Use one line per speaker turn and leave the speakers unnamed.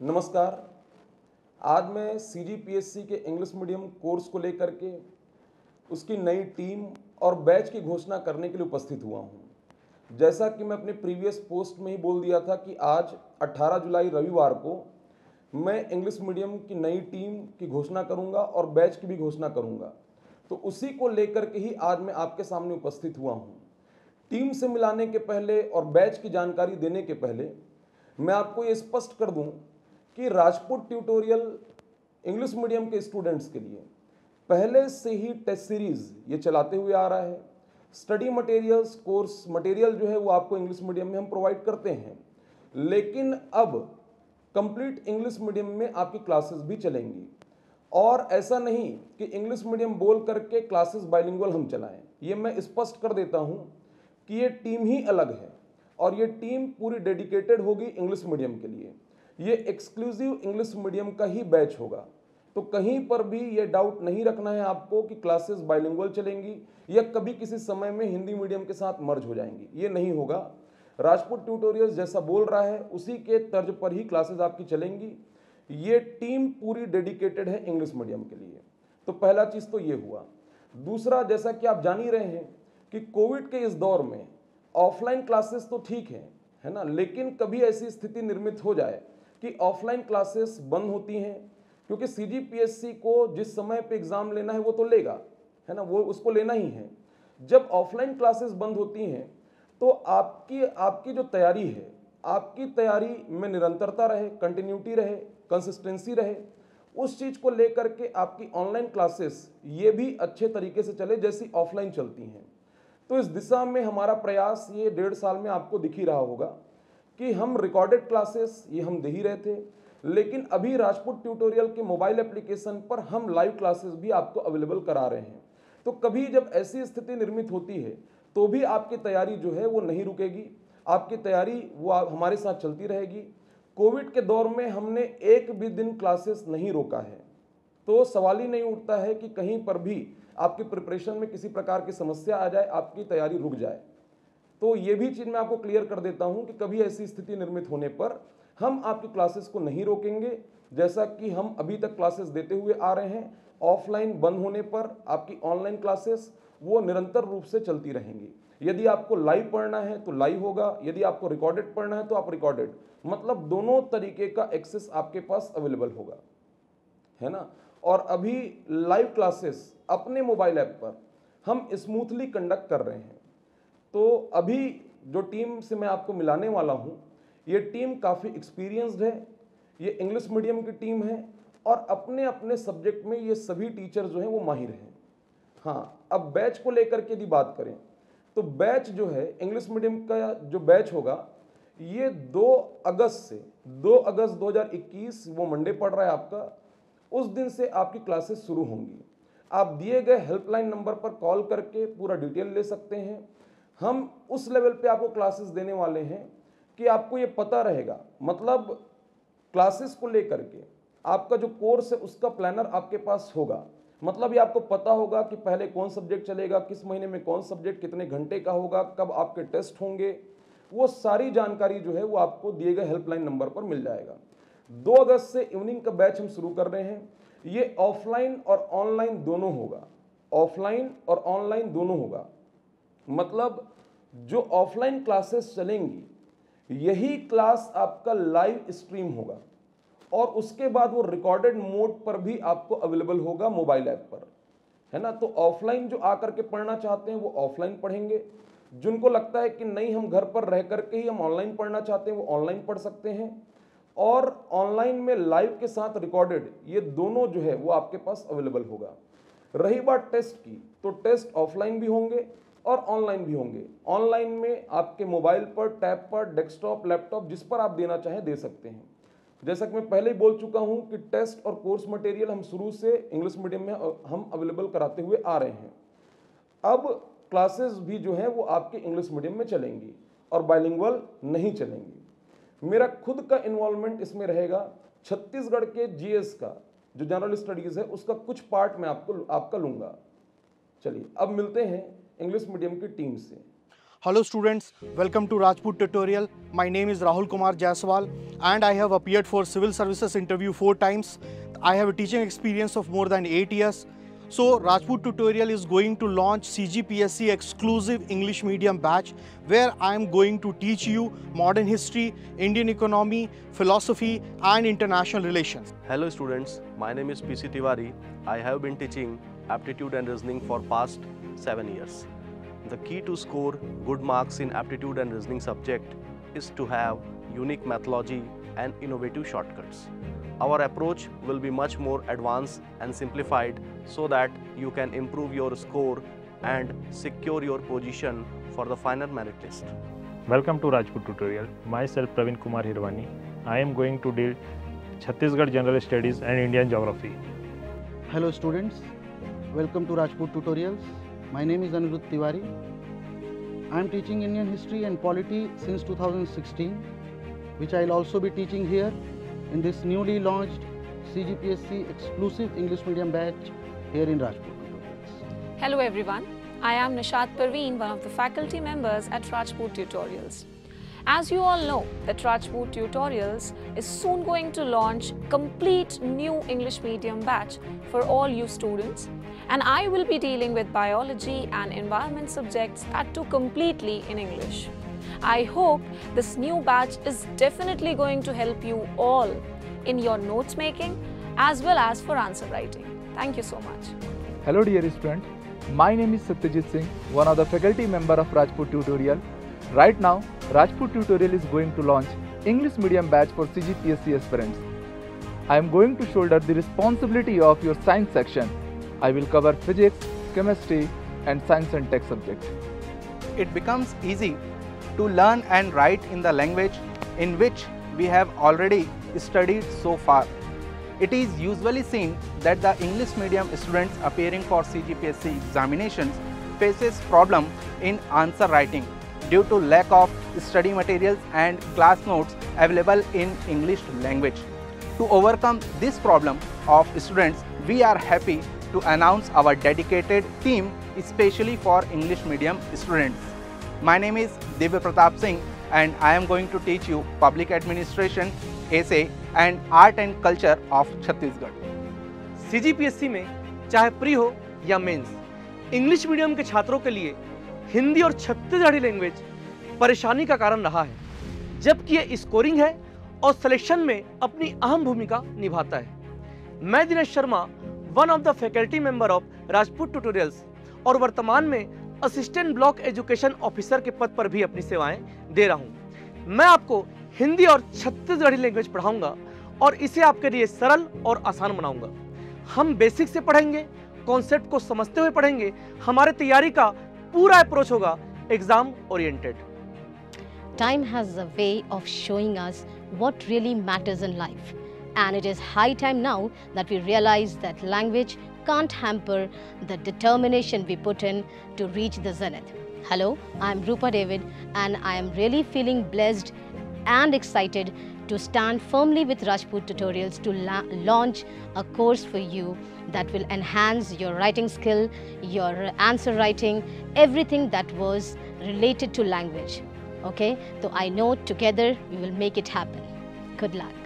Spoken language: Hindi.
नमस्कार। आज मैं सी जी पी एस सी के इंग्लिश मीडियम कोर्स को लेकर के उसकी नई टीम और बैच की घोषणा करने के लिए उपस्थित हुआ हूँ। जैसा कि मैं अपने प्रीवियस पोस्ट में ही बोल दिया था कि आज 18 जुलाई रविवार को मैं इंग्लिश मीडियम की नई टीम की घोषणा करूँगा और बैच की भी घोषणा करूँगा। तो उसी को लेकर के ही आज मैं आपके सामने उपस्थित हुआ हूँ। टीम से मिलाने के पहले और बैच की जानकारी देने के पहले मैं आपको ये स्पष्ट कर दूँ कि राजपूत ट्यूटोरियल इंग्लिश मीडियम के स्टूडेंट्स के लिए। पहले से ही टेस्ट सीरीज़ ये चलाते हुए आ रहा है। स्टडी मटेरियल्स कोर्स मटेरियल जो है वो आपको इंग्लिश मीडियम में हम प्रोवाइड करते हैं। लेकिन अब कंप्लीट इंग्लिश मीडियम में आपकी क्लासेस भी चलेंगी। और ऐसा नहीं कि इंग्लिश मीडियम बोल करके क्लासेस बाइलिंगुअल हम चलाएँ। ये मैं स्पष्ट कर देता हूँ कि ये टीम ही अलग है। और ये टीम पूरी डेडिकेटेड होगी इंग्लिश मीडियम के लिए। ये एक्सक्लूसिव इंग्लिश मीडियम का ही बैच होगा। तो कहीं पर भी ये डाउट नहीं रखना है आपको कि क्लासेस बाइलिंगुअल चलेंगी या कभी किसी समय में हिंदी मीडियम के साथ मर्ज हो जाएँगी। ये नहीं होगा। राजपूत ट्यूटोरियल्स जैसा बोल रहा है, उसी के तर्ज पर ही क्लासेस आपकी चलेंगी। ये टीम पूरी डेडिकेटेड है इंग्लिश मीडियम के लिए। तो पहला चीज़ तो ये हुआ। दूसरा, जैसा कि आप जान ही रहे हैं कि कोविड के इस दौर में ऑफलाइन क्लासेस तो ठीक है है ना? लेकिन कभी ऐसी स्थिति निर्मित हो जाए कि ऑफलाइन क्लासेस बंद होती हैं, क्योंकि सी को जिस समय पे एग्ज़ाम लेना है वो तो लेगा, है ना? वो उसको लेना ही है। जब ऑफलाइन क्लासेस बंद होती हैं तो आपकी आपकी जो तैयारी है, आपकी तैयारी में निरंतरता रहे कंटिन्यूटी रहे कंसिस्टेंसी रहे, उस चीज़ को लेकर के आपकी ऑनलाइन क्लासेस ये भी अच्छे तरीके से चले जैसी ऑफलाइन चलती हैं। तो इस दिशा में हमारा प्रयास ये डेढ़ साल में आपको दिख ही रहा होगा। कि हम रिकॉर्डेड क्लासेस ये हम दे ही रहे थे। लेकिन अभी राजपूत ट्यूटोरियल के मोबाइल एप्लीकेशन पर हम लाइव क्लासेस भी आपको अवेलेबल करा रहे हैं। तो कभी जब ऐसी स्थिति निर्मित होती है तो भी आपकी तैयारी जो है वो नहीं रुकेगी। आपकी तैयारी वो हमारे साथ चलती रहेगी। कोविड के दौर में हमने एक भी दिन क्लासेस नहीं रोका है। तो सवाल ही नहीं उठता है कि कहीं पर भी आपकी प्रिपरेशन में किसी प्रकार की समस्या आ जाए, आपकी तैयारी रुक जाए। तो ये भी चीज़ मैं आपको क्लियर कर देता हूँ कि कभी ऐसी स्थिति निर्मित होने पर हम आपकी क्लासेस को नहीं रोकेंगे। जैसा कि हम अभी तक क्लासेस देते हुए आ रहे हैं ऑफलाइन बंद होने पर आपकी ऑनलाइन क्लासेस वो निरंतर रूप से चलती रहेंगी। यदि आपको लाइव पढ़ना है तो लाइव होगा, यदि आपको रिकॉर्डेड पढ़ना है तो आप रिकॉर्डेड मतलब दोनों तरीके का एक्सेस आपके पास अवेलेबल होगा। है ना? और अभी लाइव क्लासेस अपने मोबाइल ऐप पर हम स्मूथली कंडक्ट कर रहे हैं। तो अभी जो टीम से मैं आपको मिलाने वाला हूँ, ये टीम काफ़ी एक्सपीरियंसड है, ये इंग्लिश मीडियम की टीम है और अपने अपने सब्जेक्ट में ये सभी टीचर जो हैं वो माहिर हैं। हाँ अब बैच को लेकर के यदि बात करें तो बैच जो है इंग्लिश मीडियम का जो बैच होगा, ये 2 अगस्त से 2 अगस्त 2021 वो मंडे पड़ रहा है आपका, उस दिन से आपकी क्लासेस शुरू होंगी। आप दिए गए हेल्पलाइन नंबर पर कॉल करके पूरा डिटेल ले सकते हैं हम उस लेवल पे आपको क्लासेस देने वाले हैं कि आपको ये पता रहेगा। मतलब क्लासेस को लेकर के आपका जो कोर्स है, उसका प्लानर आपके पास होगा। मतलब ये आपको पता होगा कि पहले कौन सब्जेक्ट चलेगा, किस महीने में कौन सब्जेक्ट कितने घंटे का होगा, कब आपके टेस्ट होंगे। वो सारी जानकारी जो है, वो आपको दिए गए हेल्पलाइन नंबर पर मिल जाएगा। दो अगस्त से इवनिंग का बैच हम शुरू कर रहे हैं। ये ऑफलाइन और ऑनलाइन दोनों होगा। ऑफलाइन और ऑनलाइन दोनों होगा। मतलब जो ऑफलाइन क्लासेस चलेंगी, यही क्लास आपका लाइव स्ट्रीम होगा और उसके बाद वो रिकॉर्डेड मोड पर भी आपको अवेलेबल होगा मोबाइल ऐप पर। है ना? तो ऑफलाइन जो आकर के पढ़ना चाहते हैं, वो ऑफलाइन पढ़ेंगे। जिनको लगता है कि नहीं, हम घर पर रह करके ही हम ऑनलाइन पढ़ना चाहते हैं, वो ऑनलाइन पढ़ सकते हैं। और ऑनलाइन में लाइव के साथ रिकॉर्डेड ये दोनों जो है, वो आपके पास अवेलेबल होगा। रही बात टेस्ट की तो टेस्ट ऑफलाइन भी होंगे और ऑनलाइन भी होंगे। ऑनलाइन में आपके मोबाइल पर, टैब पर, डेस्कटॉप, लैपटॉप, जिस पर आप देना चाहें दे सकते हैं। जैसा कि मैं पहले ही बोल चुका हूँ कि टेस्ट और कोर्स मटेरियल हम शुरू से इंग्लिश मीडियम में हम अवेलेबल कराते हुए आ रहे हैं। अब क्लासेस भी जो हैं वो आपके इंग्लिश मीडियम में चलेंगी और बाइलिंगुअल नहीं चलेंगी। मेरा खुद का इन्वॉल्वमेंट इसमें रहेगा। छत्तीसगढ़ के जीएस का जो जनरल स्टडीज़ है, उसका कुछ पार्ट मैं आपको, आपका लूँगा। चलिए, अब मिलते हैं इंग्लिश मीडियम की टीम से
Hello students, welcome to Rajput tutorial. My name is Rahul Kumar Jaiswal and I have appeared for civil services interview four times. I have a teaching experience of more than eight years. So Rajput tutorial is going to launch CGPSC exclusive English medium batch where I am going to teach you modern history, Indian economy, philosophy and international relations.
Hello students, my name is PC Tiwari. I have been teaching aptitude and reasoning for past 7 years. The key to score good marks in aptitude and reasoning subject is to have unique methodology and innovative shortcuts. Our approach will be much more advanced and simplified so that you can improve your score and secure your position for the final merit list.
Welcome to Rajput tutorial. Myself Praveen Kumar Hirwani. I am going to deal Chhattisgarh General Studies and Indian Geography.
Hello students, welcome to Rajput tutorials. My name is Anirudh Tiwari. I am teaching Indian history and polity since 2016, which I will also be teaching here in this newly launched CGPSC exclusive English medium batch here in Rajput tutorials.
Hello everyone, I am Nishat Parveen, one of the faculty members at Rajput Tutorials. As you all know that Rajput Tutorials is soon going to launch complete new English medium batch for all you students and I will be dealing with biology and environment subjects that too completely in English. I hope this new batch is definitely going to help you all in your notes making as well as for answer writing. Thank you so much.
Hello dear student, my name is Satyajit Singh, one of the faculty member of Rajput Tutorial. Right now, Rajput Tutorial is going to launch English medium batch for CGPSC aspirants. I am going to shoulder the responsibility of your science section I will cover physics, chemistry and science and tech subjects.
It becomes easy to learn and write in the language in which we have already studied so far. It is usually seen that the English medium students appearing for CGPSC examinations faces problem in answer writing due to lack of study materials and class notes available in English language. To overcome this problem of students, we are happy to announce our dedicated team especially for English medium students. My name is Divya Pratap Singh and I am going to teach you Public Administration, Essay and Art and Culture of Chhattisgarh.
CGPSC में चाहे प्री हो या मेंस इंग्लिश मीडियम के छात्रों के लिए हिंदी और छत्तीसगढ़ी लैंग्वेज परेशानी का कारण रहा है, जबकि ये स्कोरिंग है और सिलेक्शन में अपनी अहम भूमिका निभाता है। मैं Dinesh Sharma one of the faculty member of Rajput tutorials और वर्तमान में असिस्टेंट ब्लॉक एजुकेशन ऑफिसर के पद पर भी अपनी सेवाएँ दे रहा हूँ। मैं आपको हिंदी और छत्तीसगढ़ी लैंग्वेज पढ़ाऊँगा और इसे आपके लिए सरल और आसान बनाऊँगा। हम बेसिक से पढ़ेंगे कॉन्सेप्ट को समझते हुए पढ़ेंगे, हमारे तैयारी का पूरा अप्रोच होगा exam oriented
time has a way of showing us what really matters in life and it is high time now that we realise that language can't hamper the determination we put in to reach the zenith hello I am Rupa David and I am really feeling blessed and excited to stand firmly with Rajput Tutorials to la launch a course for you that will enhance your writing skill, your answer writing, everything that was related to language. Okay, so I know together we will make it happen. Good luck.